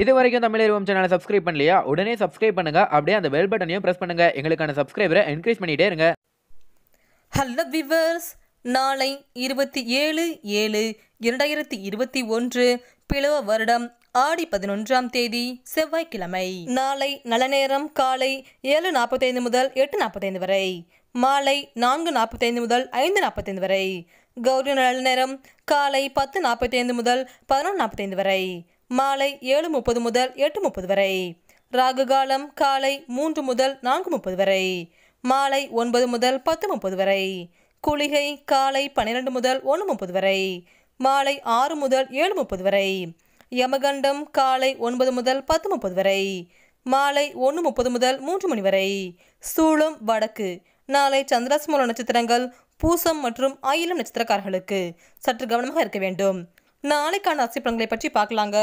இது வரைக்கும் தமிழ் சேனலை சப்ஸ்கிரைப் பண்ணலையா? உடனே சப்ஸ்கிரைப் பண்ணுங்க. அப்படியே அந்த பெல் பட்டனையும் பிரஸ் பண்ணுங்க. எங்களுக்கான சப்ஸ்கிரைபரை என்கரேஜ் பண்ணிட்டே இருங்க. ஹலோ விவர்ஸ் நாளை இருபத்தி ஏழு ஏழு இரண்டாயிரத்தி இருபத்தி ஒன்று பிளவ வருடம் ஆடி பதினொன்றாம் தேதி செவ்வாய்க்கிழமை. நாளை நல்ல நேரம் காலை ஏழு நாற்பத்தைந்து முதல் எட்டு நாற்பத்தைந்து வரை. மாலை நான்கு நாற்பத்தைந்து முதல் ஐந்து நாற்பத்தைந்து வரை. கௌரி நல்ல நேரம் காலை பத்து நாற்பத்தைந்து முதல் பதினொன்று நாற்பத்தைந்து வரை. மாலை ஏழு முப்பது முதல் எட்டு முப்பது வரை. ராகு காலம் காலை மூன்று முதல் நான்கு முப்பது வரை. மாலை ஒன்பது முதல் பத்து முப்பது வரை. குளிகை காலை பன்னிரெண்டு முதல் ஒன்று முப்பது வரை. மாலை ஆறு முதல் ஏழு முப்பது வரை. யமகண்டம் காலை ஒன்பது முதல் பத்து முப்பது வரை. மாலை ஒன்று முப்பது முதல் மூன்று மணி வரை. சூளம் வடக்கு. நாளை சந்திராஸ்மூல நட்சத்திரங்கள் பூசம் மற்றும் ஆயிலம் நட்சத்திரக்காரர்களுக்கு சற்று கவனமாக இருக்க வேண்டும். நாளைக்கான ராசி பற்றி பார்க்கலாங்க.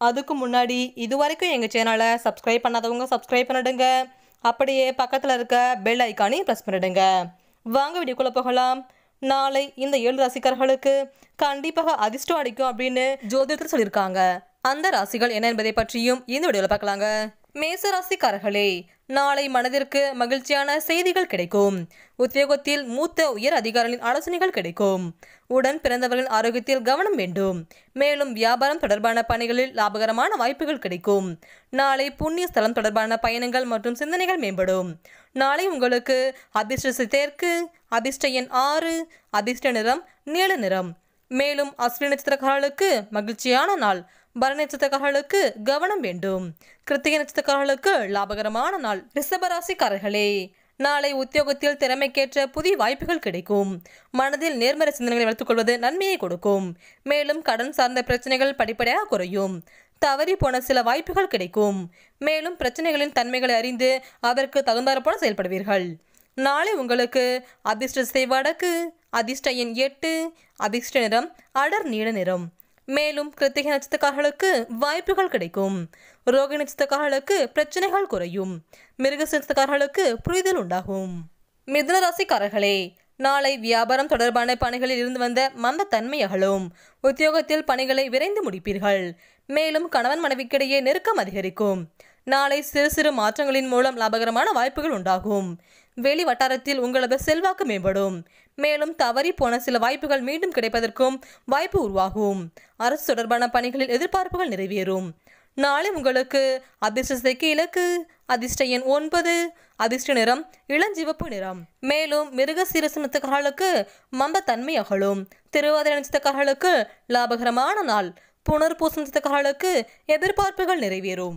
அதுக்கு முன்னாடி இதுவரைக்கும் எங்கள் சேனலை சப்ஸ்கிரைப் பண்ணாதவங்க சப்ஸ்கிரைப் பண்ணிடுங்க. அப்படியே பக்கத்தில் இருக்க பெல் ஐக்கானையும் ப்ரெஸ் பண்ணிடுங்க. வாங்க வீடியோக்குள்ளே போகலாம். நாளை இந்த ஏழு ராசிக்காரர்களுக்கு கண்டிப்பாக அதிர்ஷ்டம் அடிக்கும் அப்படின்னு ஜோதிடத்தில் சொல்லியிருக்காங்க. அந்த ராசிகள் என்ன என்பதை பற்றியும் இந்த வீடியோவில் பார்க்கலாங்க. மேசராசிக்காரர்களே நாளை மனதிற்கு மகிழ்ச்சியான செய்திகள் கிடைக்கும். உத்தியோகத்தில் மூத்த உயர் அதிகாரிகளின் ஆலோசனைகள் கிடைக்கும். உடன் பிறந்தவர்களின் ஆரோக்கியத்தில் கவனம் வேண்டும். மேலும் வியாபாரம் தொடர்பான பணிகளில் லாபகரமான வாய்ப்புகள் கிடைக்கும். நாளை புண்ணிய ஸ்தலம் தொடர்பான பயணங்கள் மற்றும் சிந்தனைகள் மேம்படும். நாளை உங்களுக்கு அதிர்ஷ்ட தேர்க்கு அதிர்ஷ்ட எண் ஆறு அதிர்ஷ்ட நிறம் நீல நிறம். மேலும் அஸ்வினி நட்சத்திரக்காரர்களுக்கு மகிழ்ச்சியான நாள். பர நட்சத்திரக்காரர்களுக்கு கவனம் வேண்டும். கிருத்திகை நட்சத்திரக்காரர்களுக்கு லாபகரமான நாள் ரிஷபராசிக்காரர்களே. நாளை உத்தியோகத்தில் திறமைக்கேற்ற புதிய வாய்ப்புகள் கிடைக்கும். மனதில் நேர்மறை சிந்தனைகளை வளர்த்துக்கொள்வது நன்மையை கொடுக்கும். மேலும் கடன் சார்ந்த பிரச்சனைகள் படிப்படியாக குறையும். தவறி போன சில வாய்ப்புகள் கிடைக்கும். மேலும் பிரச்சனைகளின் தன்மைகளை அறிந்து அதற்கு தகுந்தாற்போல செயல்படுவீர்கள். நாளை உங்களுக்கு அதிர்ஷ்ட வடக்கு அதிர்ஷ்ட எண் எட்டு அதிர்ஷ்ட நிறம் அடர் நீல நிறம். மேலும் கிருத்திகை நட்சத்திரக்காரர்களுக்கு வாய்ப்புகள் கிடைக்கும். ரோகி நட்சத்திரக்காரர்களுக்கு பிரச்சனைகள் குறையும். மிருக நட்சத்திரக்காரர்களுக்கு புரிதல் உண்டாகும். மிதுன ராசிக்காரர்களே நாளை வியாபாரம் தொடர்பான பணிகளில் இருந்து வந்த மந்தத்தன்மை அகலும். உத்தியோகத்தில் பணிகளை விரைந்து முடிப்பீர்கள். மேலும் கணவன் மனைவிக்கிடையே நெருக்கம் அதிகரிக்கும். நாளை சிறு சிறு மாற்றங்களின் மூலம் லாபகரமான வாய்ப்புகள் உண்டாகும். வெளி வட்டாரத்தில் உங்களது செல்வாக்கு மேம்படும். மேலும் தவறி போன சில வாய்ப்புகள் மீண்டும் கிடைப்பதற்கும் வாய்ப்பு உருவாகும். அரசு தொடர்பான பணிகளில் எதிர்பார்ப்புகள் நிறைவேறும். நாளை உங்களுக்கு அதிர்ஷ்டத்தைக்கு இலக்கு அதிர்ஷ்ட எண் ஒன்பது அதிர்ஷ்ட நிறம் இளஞ்சிவப்பு நிறம். மேலும் மிருக சீரசனத்துக்காரர்களுக்கு நட்சத்திரக்காரர்களுக்கு மந்தத்தன்மை அகலும். திருவாதிரை நட்சத்திரக்காரர்களுக்கு லாபகரமான நாள். புனர்பூச நட்சத்திரக்காரர்களுக்கு எதிர்பார்ப்புகள் நிறைவேறும்.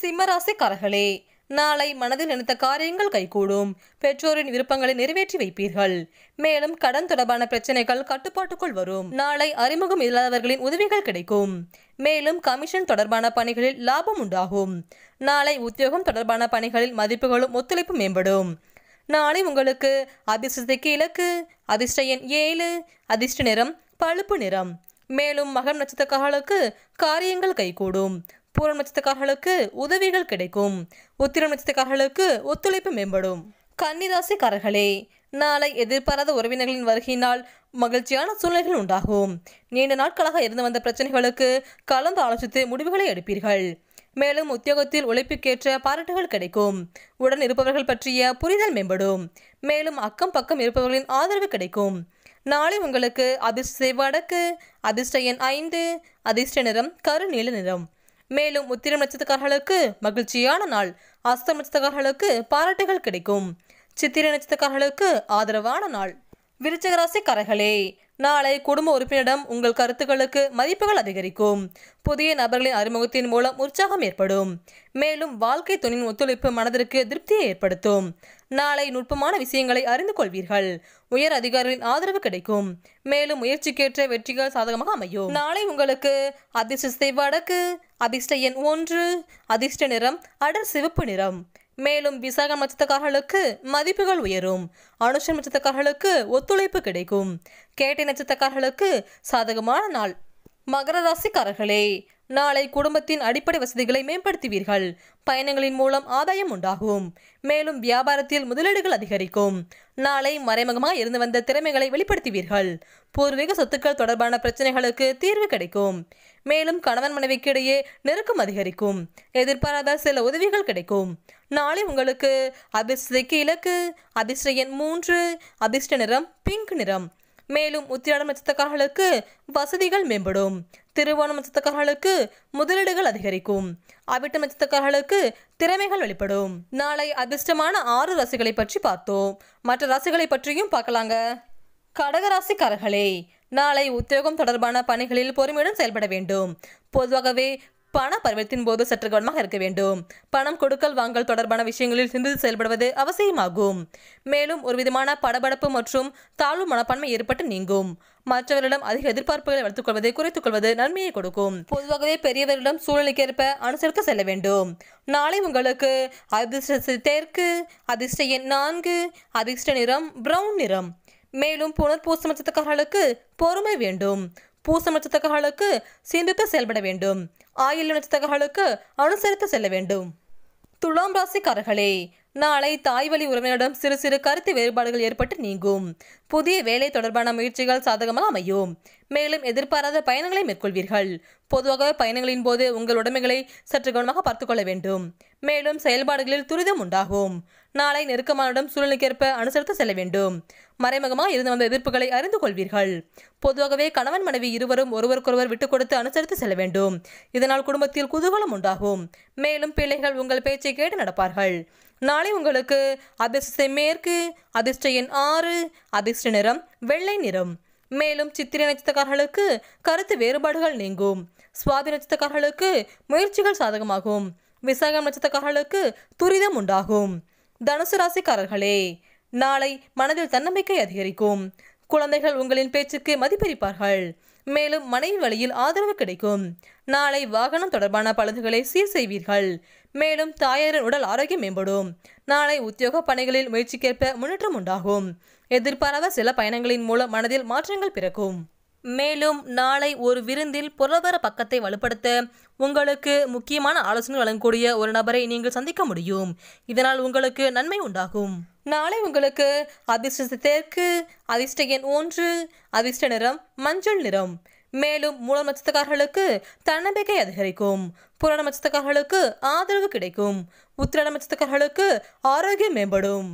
சிம்மராசிக்காரர்களே நாளை மனதில் நினைத்த காரியங்கள் கைகூடும். பெற்றோரின் விருப்பங்களை நிறைவேற்றி வைப்பீர்கள். மேலும் கடன் தொடர்பான பிரச்சனைகள் கட்டுப்பாட்டுக்குள் வரும். நாளை அறிமுகம் இல்லாதவர்களின் உதவிகள் கிடைக்கும். மேலும் கமிஷன் தொடர்பான பணிகளில் லாபம் உண்டாகும். நாளை உத்தியோகம் தொடர்பான பணிகளில் மதிப்புகளும் ஒத்துழைப்பு மேம்படும். நாளை உங்களுக்கு அதிர்ஷ்டத்துக்கு இலக்கு அதிர்ஷ்ட எண் ஏழு அதிர்ஷ்ட நிறம் பழுப்பு நிறம். மேலும் மகம் நட்சத்திரக்காரர்களுக்கு காரியங்கள் கைகூடும். பூரம் நட்சத்திரக்காரர்களுக்கு உதவிகள் கிடைக்கும். உத்திரம் நட்சத்திரக்காரர்களுக்கு ஒத்துழைப்பு மேம்படும். கன்னிராசிக்காரர்களே நாளை எதிர்பாராத உறவினர்களின் வருகையினால் மகிழ்ச்சியான சூழ்நிலைகள் உண்டாகும். நீண்ட நாட்களாக இருந்து வந்த பிரச்சனைகளுக்கு கலந்து ஆலோசித்து முடிவுகளை எடுப்பீர்கள். மேலும் உத்தியோகத்தில் உழைப்புக்கேற்ற பாராட்டுகள் கிடைக்கும். உடன் இருப்பவர்கள் பற்றிய புரிதல் மேம்படும். மேலும் அக்கம் பக்கம் இருப்பவர்களின் ஆதரவு கிடைக்கும். நாளை உங்களுக்கு அதிர்ஷ்ட வடக்கு அதிர்ஷ்ட எண் ஐந்து அதிர்ஷ்ட நிறம் கருநீல நிறம். மேலும் உத்திரம் நட்சத்திரக்காரர்களுக்கு மகிழ்ச்சியான நாள். அஸ்தம் நட்சத்திரக்காரர்களுக்கு பாராட்டுகள் கிடைக்கும். சித்திர நட்சத்திரக்காரர்களுக்கு ஆதரவான நாள். விருச்சகராசிக்காரர்களே நாளை குடும்ப உறுப்பினரிடம் உங்கள் கருத்துக்களுக்கு மதிப்புகள் அதிகரிக்கும். புதிய நபர்களின் அறிமுகத்தின் மூலம் உற்சாகம் ஏற்படும். மேலும் வாழ்க்கை துணின் ஒத்துழைப்பு மனதிற்கு திருப்தியை ஏற்படுத்தும். நாளை நுட்பமான விஷயங்களை அறிந்து கொள்வீர்கள். உயர் அதிகாரிகளின் ஆதரவு கிடைக்கும். மேலும் முயற்சிக்கேற்ற வெற்றிகள் சாதகமாக அமையும். நாளை உங்களுக்கு அதிர்ஷ்ட வடக்கு அதிர்ஷ்ட எண் ஒன்று அதிர்ஷ்ட நிறம் அடர் சிவப்பு நிறம். மேலும் விசாக நட்சத்திரக்காரர்களுக்கு மதிப்புகள் உயரும். அனுஷம் நட்சத்திரக்காரர்களுக்கு ஒத்துழைப்பு கிடைக்கும். கேட்டை நட்சத்திரக்காரர்களுக்கு சாதகமான நாள். மகர ராசிக்காரர்களே நாளை குடும்பத்தின் அடிப்படை வசதிகளை மேம்படுத்துவீர்கள். பயணங்களின் மூலம் ஆதாயம் உண்டாகும். மேலும் வியாபாரத்தில் முதலீடுகள் அதிகரிக்கும். நாளை மறைமுகமாக இருந்து வந்த திறமைகளை வெளிப்படுத்துவீர்கள். பூர்வீக சொத்துக்கள் தொடர்பான பிரச்சனைகளுக்கு தீர்வு கிடைக்கும். மேலும் கணவன் மனைவிக்கு இடையே நெருக்கம் அதிகரிக்கும். எதிர்பாராத சில உதவிகள் கிடைக்கும். நாளை உங்களுக்கு அதிர்ஷ்டக்கு இலக்கு அதிர்ஷ்ட எண் மூன்று அதிர்ஷ்ட நிறம் பிங்க் நிறம் மேலும் உத்திராடம் நட்சத்திரக்காரர்களுக்கு வசதிகள் மேம்படும். திருவோணம் நட்சத்திரக்காரர்களுக்கு முதலீடுகள் அதிகரிக்கும். அவிட்டம் நட்சத்திரக்காரர்களுக்கு திறமைகள் வெளிப்படும். நாளை அதிர்ஷ்டமான ஆறு ராசிகளை பற்றி பார்த்தோம். மற்ற ராசிகளை பற்றியும் பார்க்கலாங்க. கடகராசிக்காரர்களே நாளை உத்தியோகம் தொடர்பான பணிகளில் பொறுமையுடன் செயல்பட வேண்டும். பொதுவாகவே பண பருவத்தின் போது சற்று கவனமாக இருக்க வேண்டும். பணம் கொடுக்கல் வாங்கல் தொடர்பான விஷயங்களில் சிந்தித்து செயல்படுவது அவசியமாகும். மேலும் ஒரு விதமான படபடப்பு மற்றும் தாழ்வு மனப்பான்மை ஏற்பட்டு நீங்கும். மற்றவரிடம் அதிக எதிர்பார்ப்புகளை வளர்த்துக் கொள்வதை குறைத்துக் கொள்வது நன்மையை கொடுக்கும். பொதுவாகவே பெரியவரிடம் சூழ்நிலைக்கேற்ப அனுசரித்து செல்ல வேண்டும். நாளை உங்களுக்கு அதிர்ஷ்ட தெற்கு அதிர்ஷ்ட எண் நான்கு அதிர்ஷ்ட நிறம் பிரவுன் நிறம். மேலும் புனர் நட்சத்திரக்காரர்களுக்கு பொறுமை வேண்டும். பூசம் நட்சத்திரக்காரர்களுக்கு சிந்தித்து செயல்பட வேண்டும். ஆயில் நட்சத்திரக்காரர்களுக்கு அனுசரித்து செல்ல வேண்டும். துலாம் ராசிக்காரர்களே நாளை தாய்வழி உறவினரிடம் சிறு சிறு கருத்து வேறுபாடுகள் ஏற்பட்டு நீங்கும். புதிய வேலை தொடர்பான முயற்சிகள் சாதகமாக அமையும். மேலும் எதிர்பாராத பயணங்களை மேற்கொள்வீர்கள். பொதுவாக பயணங்களின் போது உங்கள் உடைமைகளை சற்று கவனமாக பார்த்துக்கொள்ள வேண்டும். மேலும் செயல்பாடுகளில் துரிதம் உண்டாகும். நாளை நெருக்கமானிடம் சூழ்நிலைக்கேற்ப அனுசரித்து செல்ல வேண்டும். மறைமுகமாக இருந்து வந்த எதிர்ப்புகளை அறிந்து கொள்வீர்கள். பொதுவாகவே கணவன் மனைவி இருவரும் ஒருவருக்கொருவர் விட்டுக் கொடுத்து அனுசரித்து செல்ல வேண்டும். இதனால் குடும்பத்தில் குதூகலம் உண்டாகும். மேலும் பிள்ளைகள் உங்கள் பேச்சை கேட்டு நடப்பார்கள். நாளை உங்களுக்கு அதிர்ஷ்ட மேற்கு அதிர்ஷ்ட எண் ஆறு அதிர்ஷ்ட நிறம் வெள்ளை நிறம். மேலும் சித்திரை நட்சத்திரக்காரர்களுக்கு கருத்து வேறுபாடுகள் நீங்கும். சுவாதி நட்சத்திரக்காரர்களுக்கு முயற்சிகள் சாதகமாகும். விசாகம் நட்சத்திரக்காரர்களுக்கு துரிதம் உண்டாகும். தனுசு ராசிக்காரர்களே நாளை மனதில் தன்னம்பிக்கை அதிகரிக்கும். குழந்தைகள் உங்களின் பேச்சுக்கு மதிப்பளிப்பார்கள். மேலும் மனைவி வழியில் ஆதரவு கிடைக்கும். நாளை வாகனம் தொடர்பான பழுதுகளை சீர் செய்வீர்கள். மேலும் தாயாரின் உடல் ஆரோக்கியம் மேம்படும். நாளை உத்தியோக பணிகளில் முயற்சிக்கேற்ப முன்னேற்றம் உண்டாகும். எதிர்பாராத சில பயணங்களின் மூலம் மனதில் மாற்றங்கள் பிறக்கும். மேலும் நாளை ஒரு விருந்தில் பொருளாதார பக்கத்தை வலுப்படுத்த உங்களுக்கு முக்கியமான ஆலோசனை வழங்கக்கூடிய ஒரு நபரை நீங்கள் சந்திக்க முடியும். இதனால் உங்களுக்கு நன்மை உண்டாகும். நாளை உங்களுக்கு அதிர்ஷ்ட தெற்கு அதிர்ஷ்ட எண் ஒன்று அதிர்ஷ்ட நிறம் மஞ்சள் நிறம். மேலும் மூல நட்சத்திரக்காரர்களுக்கு தன்னம்பிக்கை அதிகரிக்கும். புராண நட்சத்திரக்காரர்களுக்கு ஆதரவு கிடைக்கும். உத்திராட நட்சத்திரக்காரர்களுக்கு ஆரோக்கியம் மேம்படும்.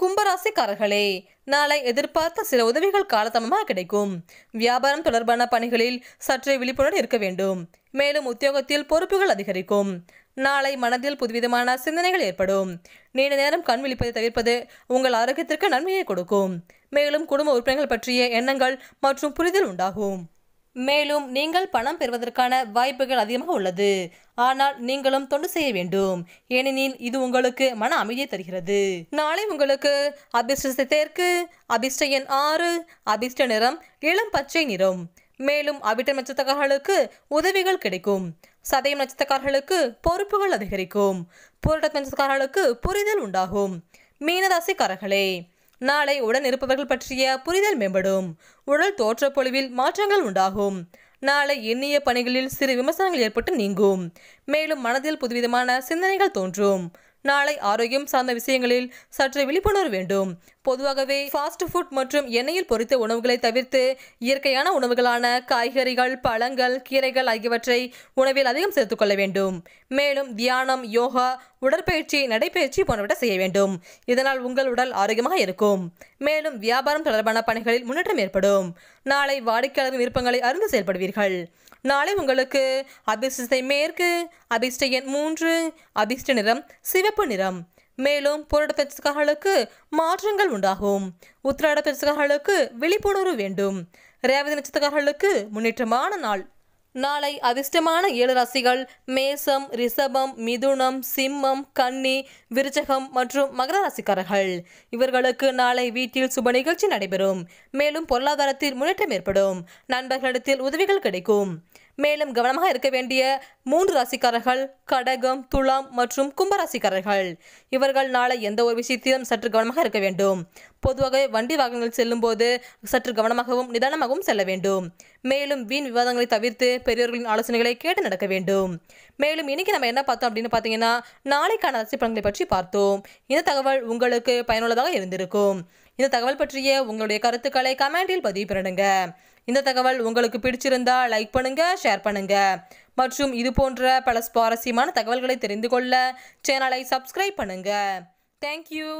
கும்பராசிக்காரர்களே நாளை எதிர்பார்த்த சில உதவிகள் காலதாமமாக கிடைக்கும். வியாபாரம் தொடர்பான பணிகளில் சற்றே விழிப்புணர்வு இருக்க வேண்டும். மேலும் உத்தியோகத்தில் பொறுப்புகள் அதிகரிக்கும். நாளை மனதில் புதுவிதமான சிந்தனைகள் ஏற்படும். நீண்ட நேரம் கண் விழிப்பதை தவிர்ப்பது உங்கள் ஆரோக்கியத்திற்கு நன்மையை கொடுக்கும். மேலும் குடும்ப உறுப்பினர்கள் பற்றிய எண்ணங்கள் மற்றும் புரிதல் உண்டாகும். மேலும் நீங்கள் பணம் பெறுவதற்கான வாய்ப்புகள் அதிகமாக உள்ளது. ஆனால் நீங்களும் தொண்டு செய்ய வேண்டும். ஏனெனில் இது உங்களுக்கு மன அமைதியை தருகிறது. நாளை உங்களுக்கு அபிஷ்ட தேர்க்கு அபிஷ்ட எண் ஆறு அபிஷ்ட நிறம் இளம் பச்சை நிறம். மேலும் அவிட்ட நட்சத்திரக்காரர்களுக்கு உதவிகள் கிடைக்கும். சதயம் நட்சத்திரக்காரர்களுக்கு பொறுப்புகள் அதிகரிக்கும். புரட்ட நட்சத்திரக்காரர்களுக்கு புரிதல் உண்டாகும். மீனராசிக்காரர்களே நாளை உடன் இருப்பவர்கள் பற்றிய புரிதல் மேம்படும். உடல் தோற்றப்பொழிவில் மாற்றங்கள் உண்டாகும். நாளை எண்ணிய பணிகளில் சிறு விமர்சனங்கள் ஏற்பட்டு நீங்கும். மேலும் மனதில் புதுவிதமான சிந்தனைகள் தோன்றும். நாளை ஆரோக்கியம் சார்ந்த விஷயங்களில் சற்று விழிப்புணர்வு வேண்டும். பொதுவாகவே ஃபாஸ்ட் ஃபுட் மற்றும் எண்ணெயில் பொரித்த உணவுகளை தவிர்த்து இயற்கையான உணவுகளான காய்கறிகள் பழங்கள் கீரைகள் ஆகியவற்றை உணவில் அதிகம் சேர்த்துக் கொள்ள வேண்டும். மேலும் தியானம் யோகா உடற்பயிற்சி நடைப்பயிற்சி போன்றவற்றை செய்ய வேண்டும். இதனால் உங்கள் உடல் ஆரோக்கியமாக இருக்கும். மேலும் வியாபாரம் தொடர்பான பணிகளில் முன்னேற்றம் ஏற்படும். நாளை வாடிக்கையாளர் விருப்பங்களை அறிந்து செயல்படுவீர்கள். நாளை உங்களுக்கு அபிஷ்டத்தை மேற்கு அபிஷ்ட எண் மூன்று அபிஷ்ட நிறம் சிவப்பு நிறம். மேலும் புரட தச்சுக்காரர்களுக்கு மாற்றங்கள் உண்டாகும். உத்திராட தச்சுக்காரர்களுக்கு விழிப்புணர்வு வேண்டும். ரேவதி நட்சத்திரக்காரர்களுக்கு முன்னேற்றமான நாள். நாளை அதிர்ஷ்டமான ஏழு ராசிகள் மேசம் ரிஷபம் மிதுனம் சிம்மம் கன்னி விருச்சகம் மற்றும் மகர ராசிக்காரர்கள். இவர்களுக்கு நாளை வீட்டில் சுப நிகழ்ச்சி நடைபெறும். மேலும் பொருளாதாரத்தில் முன்னேற்றம் ஏற்படும். நண்பர்களிடத்தில் உதவிகள் கிடைக்கும். மேலும் கவனமாக இருக்க வேண்டிய மூன்று ராசிக்காரர்கள் கடகம் துலாம் மற்றும் கும்பராசிக்காரர்கள். இவர்கள் நாளை எந்த ஒரு விஷயத்திலும் சற்று கவனமாக இருக்க வேண்டும். பொதுவாக வண்டி வாகனங்கள் செல்லும் போது சற்று கவனமாகவும் நிதானமாகவும் செல்ல வேண்டும். மேலும் வீண் விவாதங்களை தவிர்த்து பெரியோர்களின் ஆலோசனைகளை கேட்டு நடக்க வேண்டும். மேலும் இன்னைக்கு நம்ம என்ன பார்த்தோம் அப்படின்னு பார்த்தீங்கன்னா நாளைக்கான ராசி பலன்களை பற்றி பார்த்தோம். இந்த தகவல் உங்களுக்கு பயனுள்ளதாக இருந்திருக்கும். இந்த தகவல் பற்றிய உங்களுடைய கருத்துக்களை கமெண்டில் பதிவு பண்ணுங்க இந்த தகவல் உங்களுக்கு பிடிச்சிருந்தா லைக் பண்ணுங்க ஷேர் பண்ணுங்க. மற்றும் இது போன்ற பல சுவாரஸ்யமான தகவல்களை தெரிந்து கொள்ள சேனலை சப்ஸ்கிரைப் பண்ணுங்க. தேங்க்யூ